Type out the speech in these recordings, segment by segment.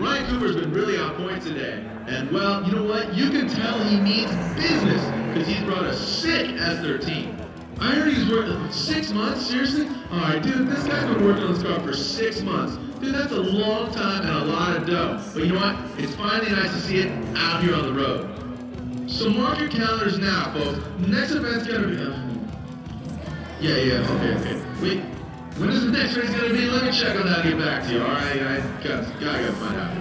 Ryan Cooper's been really on point today. And well, you know what? You can tell he means business because he's brought a sick S13. I heard he's worked six months. Seriously? All right, dude. This guy's been working on this car for six months. Dude, that's a long time and a lot of dough. But you know what? It's finally nice to see it out here on the road. So mark your calendars now, folks. Next event's gonna be. Uh, yeah, yeah. Okay, okay. Wait. When is the next race gonna be? Let me check on that and get back to you. All right, I got, I gotta find out.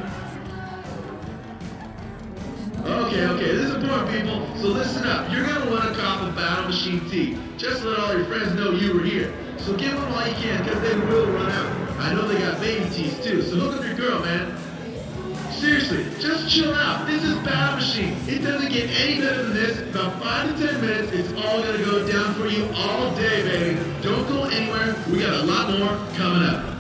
Okay, okay, this is important, people. So listen up. You're gonna want a cup of Battle Machine tea. Just let all your friends know you were here. So give them all you can, because they will run out. I know they got baby tees too, so hook up your girl, man. Seriously, just chill out. This is Battle Machine. It doesn't get any better than this. About five to ten minutes, it's all gonna go down for you all day, baby. We got a lot more coming up.